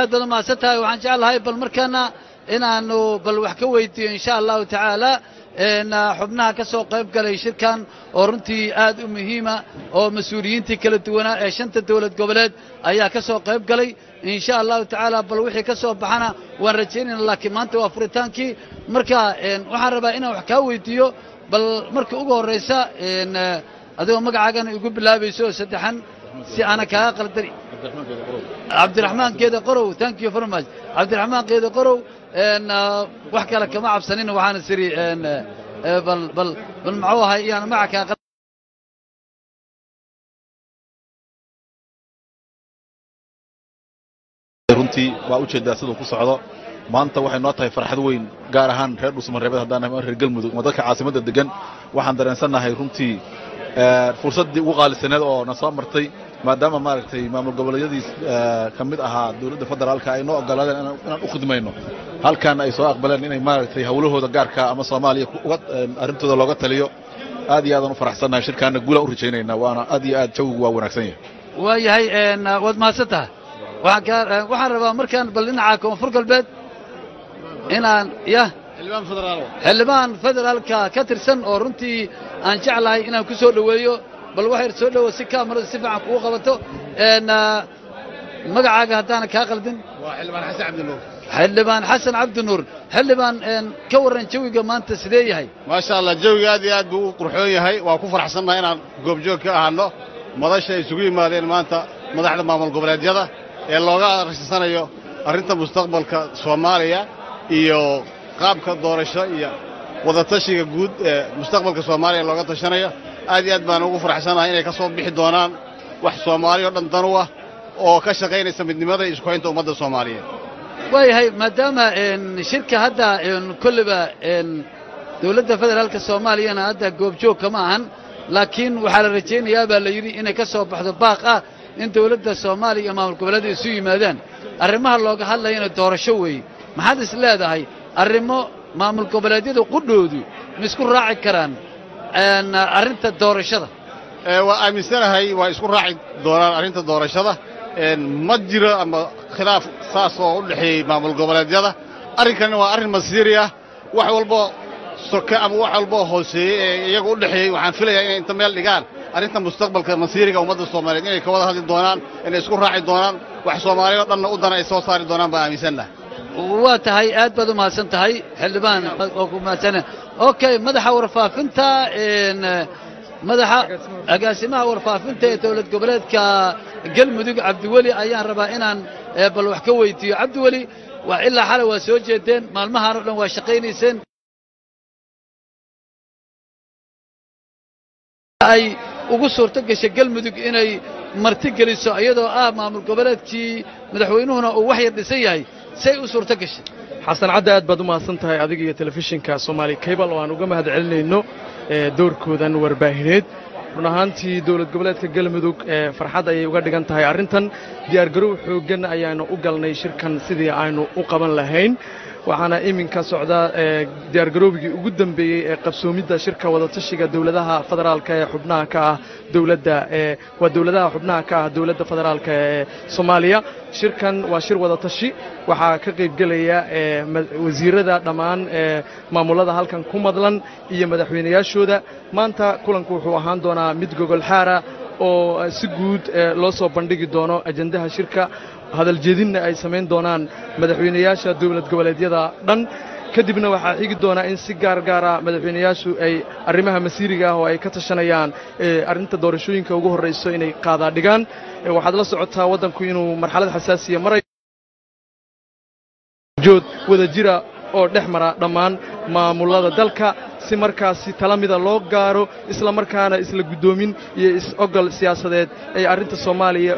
aad umahadsan tahay waxaan jeclahay bal markaana inaanu bal wax ka weydiiyo insha allahu tacaala een, ah, xubnaha ka soo qayb galay shirkan oo runtii aad u muhiima oo mas-uuliyiintii kala duwanaa ee shanta dowlad goboleed ayaa ka soo qayb galay insha allahu tacaala bal wixii ka soo baxana waan rajaynayna laakiin maanta waa furitaankii marka een, waxaan rabaa inaan wax kaa weydiiyo bal marka ugu horraysa een, eh, adigoo magacaagana igu bilaabayso oo سي أنا كاقل الدري عبد الرحمن كيدا قرو ثانك يو فيري ماتش عبد الرحمن كيدا قرو ان wax kale kama cabsanin waxaan siri een bal bal bal macoohay iyana macaka runtii waa ujeedaa siduu ku socdo maanta waxay noo tahay farxad weyn gaar ahaan reer dhusmareebeed haddaan reer galmudug ama dadka caasimadda degan waxaan dareensannahay runtii fursaddii ugu qaalisaneed oo na soo martay maadaama maaragtay maamul goboleedyadii eh, ka mid ahaa dowladda federaalka ay noo ogolaadeen inaan u khidmayno. Halkan ay soo aqbaleen inay maaragtay hawlahooda gaarka ama soomaaliya eh, arrintooda looga taliyo. Aad iyo aadaan u faraxsannahay shirkaana guulaan u rajaynaynaa waana aad iyo aad jawigu waa wanaagsan yahay. Waayahay een, ah, waad mahadsan tahay waxaan eh, rabaa markaan bal dhinaca koonfur galbeed inaan yah xildhibaan federaalka ka tirsan oo runtii aan jeclahay inaan ku soo dhoweeyo bal waxay soo dhowo si kaamarada si fiican kugu qabato een, ah, magacaaga haddaana kaa qaldin xildhibaan xasan cabdinuur xildhibaan een, ka warran jawiga maanta sidee yahay maasha allah jawiga aad iyo aad buu u qurxoon yahay waa ku faraxsannahay inaan goobjoog ka ahaano madasha ay isugu yimaadeen maanta madaxda maamul goboleedyada ee looga arsisanayo arrinta mustaqbalka soomaaliya iyo mustaqbalka soomaaliya looga tashanayo aad iyo aad baan ugu faraxsannahay inay ka soo bixi doonaan wax soomaali oo dhan dan u ah oo ka shaqaynaysa midnimada iyo isku haynta ummadda soomaaliyeed waayahay maadaama een, shirka hadda een, kolleyba een, dowladda federaalka soomaaliyana hadda goobjoog kama ahan laakiin waxaa la rajaynayaa baa la yidhi inay ka soo baxdo baaq ah in dowladda soomaaliya iyo maamul goboleeda isu yimaadaan arrimaha looga hadlayana doorasho weeye maxaad is leedahay arrimo maamul goboleedyada qudhoodu ma isku raaci karaan arrinta doorashada. Waa aaminsanahay waa isku raaci doonaan arrinta doorashada. Ma jiro ama khilaaf saas oo u dhexeeyey maamul goboleedyada. Arrinkanna waa arrin masiiri ah. Wax walbo soke ama wax walbo hooseeyey ee iyaga u dhexeeyey waxaan filayaa inay inta meel dhigaan. Arrinta mustaqbalka masiiriga ummadda soomaaliyeed inay ka wada hadli doonaan inay isku raaci doonaan wax soomaaliya oo dhanna u dana ay soo saari doonaan baan aaminsannahay waa tahay aad baad u mahadsan tahay xildhibaan oo ku mahadsan okay madaxa warfaafinta madaxa agaasimaha warfaafinta ee dowlad goboleedka galmudug cabdiweli ayaan rabaa inaan bal wax ka weydiiyo cabdiweli waa ilaa xalay waa soo jeedeen maalmahaan oo dhan waa shaqaynayseen ay ugu suurto gashay galmudug inay marti geliso iyadoo ah maamul goboleedkii madaxweynuhuna uu wax yar dhisan yahay say u suurto gashay xasan cadde aad baad u mahadsan tahay adiga iyo telefishinka soomaali cable. Oo aan uga mahad celinayno ee doorkoodan warbaahineed. Run ahaantii dowlad goboleedka galmudug ee farxad ayay uga dhigan tahay arrintan. Diyaargarow xooggan ayaanu u galnay shirkan sidii aynu u qaban lahayn waxaana iminka socda ee diyaargarowgii ugu dambeeyey ee qabsoomidda shirka wadatashiga dowladaha federaalka ee xubnaha ah dowladda ee waa dowladaha xubnaha ah dowladda federaalka ee soomaaliya. Shirkan waa shir wadatashi waxaa ka qaybgelaya ma- wasiirada dhammaan ee maamulada halkan ku madlan iyo madaxweynayaashooda. Maanta kulanku wuxuu ahaan doonaa mid gogol xaara oo eh, si guud eh, loo soo bandhigi doono ajandaha shirka hadal jeedinna ay samayn doonaan madaxweynayaasha dowlad goboleedyada dhan. Kadibna waxaa xigi doonaa in si gaar gaara madaxweynayaashu ay arrimaha masiiriga ah oo ay ka tashanayaan ee arrinta doorashooyinka ugu horrayso inay qaadaa dhigaan. Ee, waxaad la socotaa waddanku inuu marxalad xasaasiya marayo jood wada jira oo dhex mara dhammaan maamulada dalka. Si markaasi tala mida loo gaaro isla markaana isla guddoomin iyo is-ogol siyaasadeed ay arrinta soomaaliya